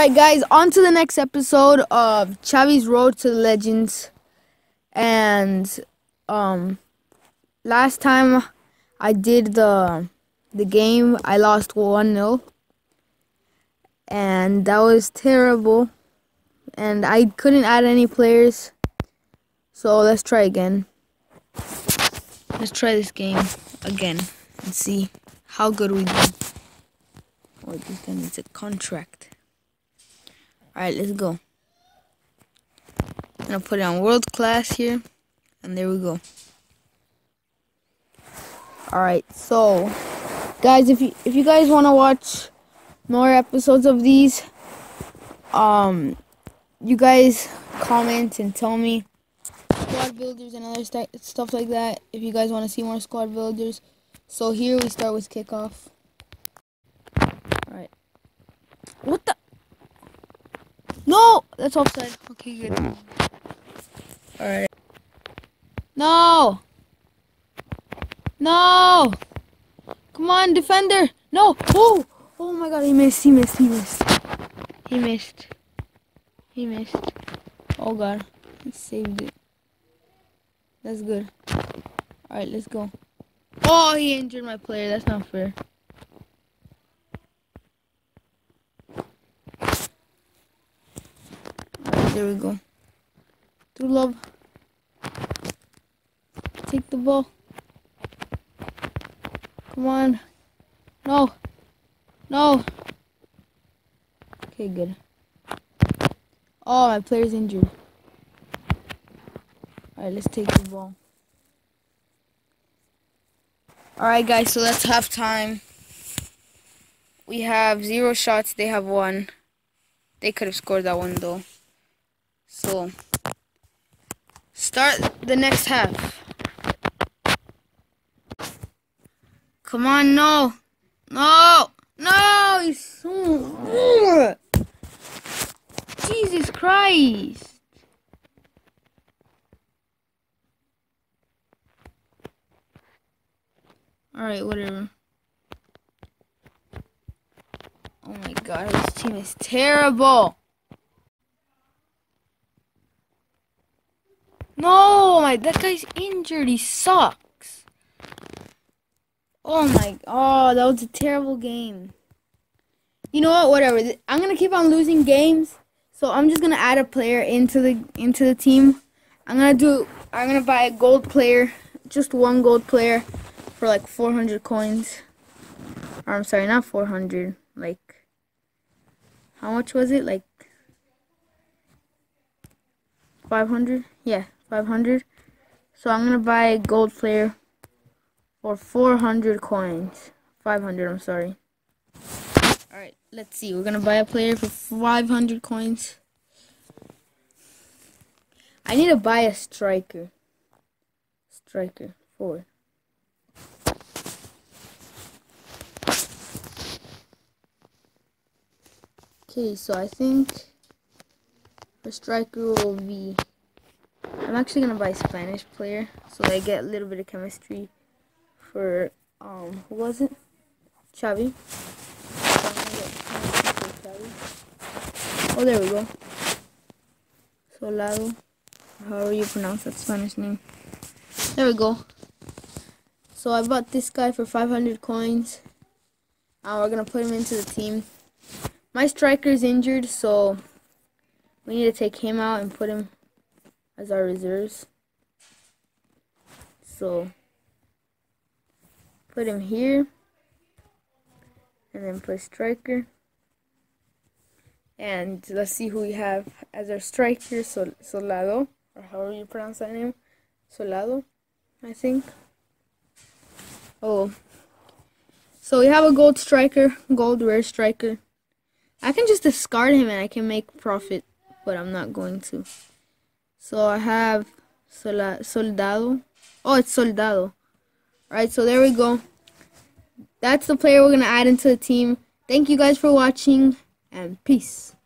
Alright, guys, on to the next episode of Xavi's Road to the Legends. And, um, last time I did the the game, I lost 1 0. And that was terrible. And I couldn't add any players. So let's try again. Let's try this game again and see how good we do. Oh, this guy a contract. Alright, let's go. I'm gonna put it on world class here. And there we go. Alright, so guys if you if you guys wanna watch more episodes of these, um you guys comment and tell me squad builders and other st stuff like that if you guys want to see more squad builders. So here we start with kickoff. Alright. What the no! That's offside. Okay, good. Alright. No! No! Come on, defender! No! Oh! Oh my god, he missed, he missed, he missed. He missed. He missed. Oh god. He saved it. That's good. Alright, let's go. Oh, he injured my player. That's not fair. There we go. Do love. Take the ball. Come on. No. No. Okay, good. Oh, my player's injured. Alright, let's take the ball. Alright, guys, so that's halftime. We have zero shots. They have one. They could have scored that one, though. So, start the next half. Come on, no. No. No. He's so... Jesus Christ. Alright, whatever. Oh my god, this team is terrible. No, my that guy's injured. He sucks. Oh my oh, that was a terrible game. You know what? Whatever. I'm gonna keep on losing games, so I'm just gonna add a player into the into the team. I'm gonna do. I'm gonna buy a gold player, just one gold player, for like 400 coins. Or I'm sorry, not 400. Like, how much was it? Like 500? Yeah, 500. So I'm gonna buy a gold player for 400 coins. 500, I'm sorry. Alright, let's see. We're gonna buy a player for 500 coins. I need to buy a striker. Striker, four. Okay, so I think the striker will be I'm actually gonna buy Spanish player so I get a little bit of chemistry for um who was it? Xavi. Oh there we go. Solado. However you pronounce that Spanish name. There we go. So I bought this guy for 500 coins. Now we're gonna put him into the team. My striker's injured, so we need to take him out and put him as our reserves. So put him here and then play striker. And let's see who we have as our striker, Sol Solado, or how however you pronounce that name. Solado, I think. Oh. So we have a gold striker, gold rare striker. I can just discard him and I can make profit, but I'm not going to. So I have Soldado. Oh, it's Soldado. Alright, so there we go. That's the player we're going to add into the team. Thank you guys for watching, and peace.